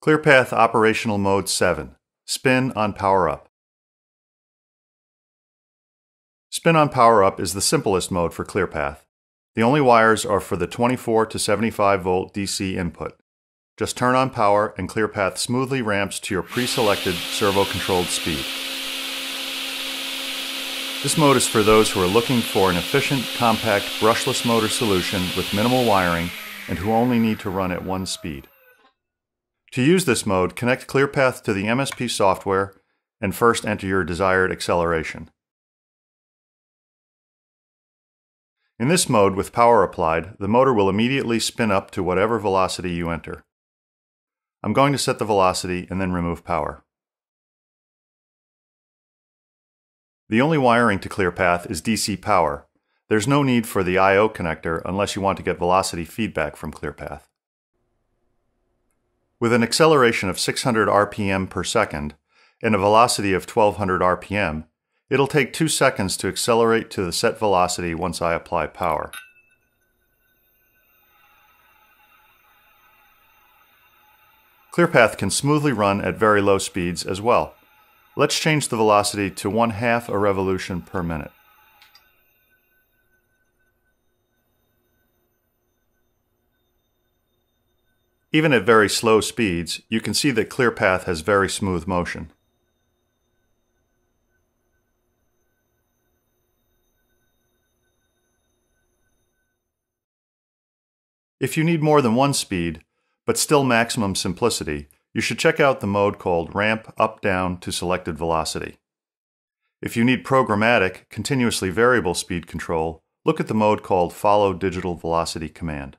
ClearPath Operational Mode 7 Spin on Power Up. Spin on Power Up is the simplest mode for ClearPath. The only wires are for the 24 to 75 volt DC input. Just turn on power and ClearPath smoothly ramps to your pre-selected servo-controlled speed. This mode is for those who are looking for an efficient, compact, brushless motor solution with minimal wiring and who only need to run at one speed. To use this mode, connect ClearPath to the MSP software and first enter your desired acceleration. In this mode, with power applied, the motor will immediately spin up to whatever velocity you enter. I'm going to set the velocity and then remove power. The only wiring to ClearPath is DC power. There's no need for the I.O. connector unless you want to get velocity feedback from ClearPath. With an acceleration of 600 rpm per second and a velocity of 1200 rpm, it'll take 2 seconds to accelerate to the set velocity once I apply power. ClearPath can smoothly run at very low speeds as well. Let's change the velocity to one half a revolution per minute. Even at very slow speeds, you can see that ClearPath has very smooth motion. If you need more than one speed, but still maximum simplicity, you should check out the mode called Ramp Up Down to Selected Velocity. If you need programmatic, continuously variable speed control, look at the mode called Follow Digital Velocity Command.